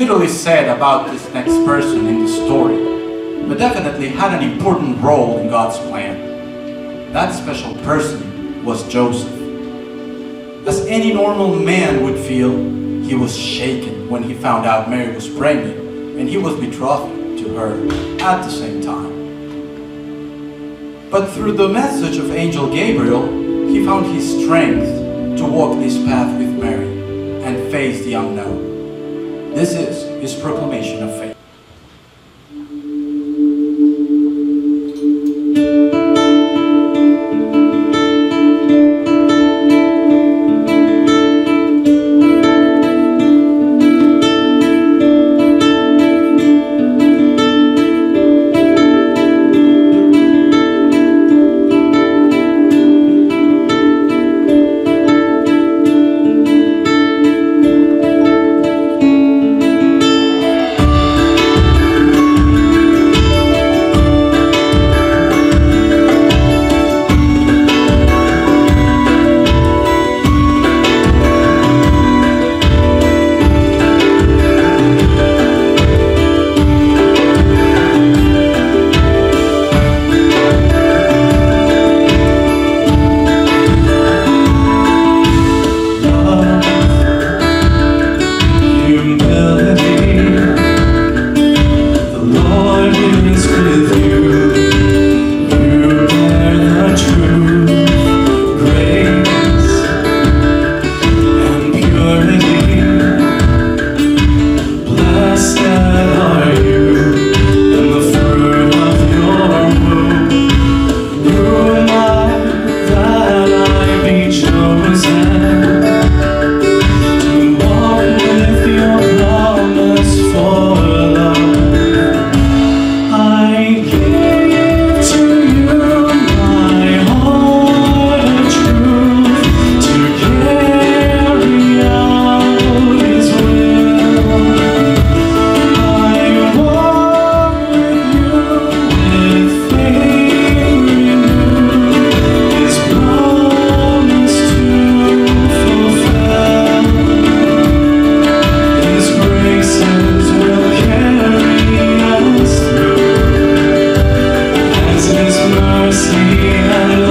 little is said about this next person in the story, but definitely had an important role in God's plan. That special person was Joseph. As any normal man would feel, he was shaken when he found out Mary was pregnant and he was betrothed to her at the same time. But through the message of Angel Gabriel, he found his strength to walk this path with Mary and face the unknown. This is his proclamation of faith. mercy and love.